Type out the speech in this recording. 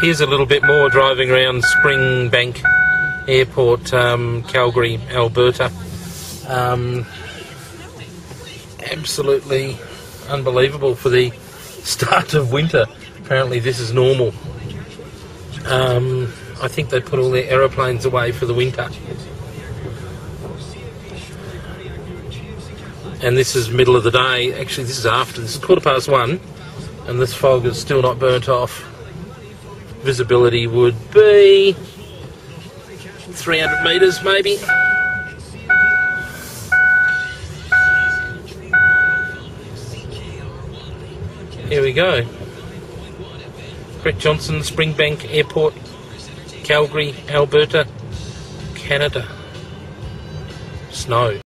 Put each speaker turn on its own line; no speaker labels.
Here's a little bit more driving around Springbank Airport, um, Calgary, Alberta. Um, absolutely unbelievable for the start of winter. Apparently, this is normal. Um, I think they put all their aeroplanes away for the winter. And this is middle of the day. Actually, this is after. This is quarter past one, and this fog is still not burnt off. Visibility would be 300 metres, maybe. Here we go. Brett Johnson, Springbank Airport, Calgary, Alberta, Canada. Snow.